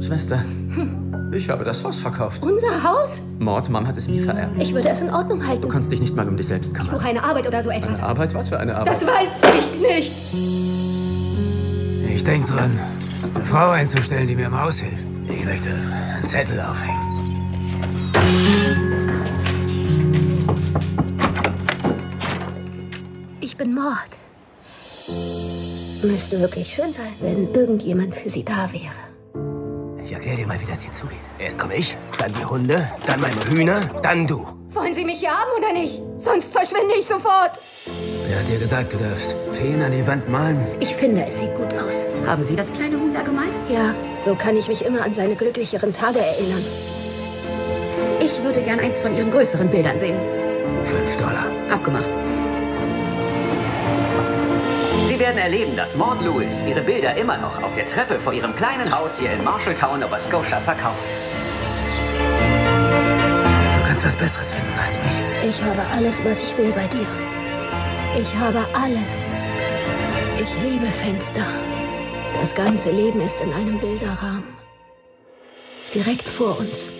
Schwester. Ich habe das Haus verkauft. Unser Haus? Mordmann hat es mir vererbt. Ich würde es in Ordnung halten. Du kannst dich nicht mal um dich selbst Ich kümmern. suche eine Arbeit oder so etwas. Eine Arbeit? Was für eine Arbeit? Das weiß ich nicht. Ich denke dran, eine Frau einzustellen, die mir im Haus hilft. Ich möchte einen Zettel aufhängen. Ich bin Mord. Müsste wirklich schön sein, wenn irgendjemand für sie da wäre. Ich erkläre dir mal, wie das hier zugeht. Erst komme ich, dann die Hunde, dann meine Hühner, dann du. Wollen Sie mich hier haben oder nicht? Sonst verschwinde ich sofort. Wer hat dir gesagt, du darfst Feen an die Wand malen? Ich finde, es sieht gut aus. Haben Sie das kleine Huhn da gemalt? Ja, so kann ich mich immer an seine glücklicheren Tage erinnern. Ich würde gern eins von Ihren größeren Bildern sehen. Fünf Dollar. Abgemacht. Sie werden erleben, dass Maud Lewis ihre Bilder immer noch auf der Treppe vor ihrem kleinen Haus hier in Marshalltown, Nova Scotia verkauft. Du kannst was Besseres finden als mich. Ich habe alles, was ich will bei dir. Ich habe alles. Ich liebe Fenster. Das ganze Leben ist in einem Bilderrahmen. Direkt vor uns.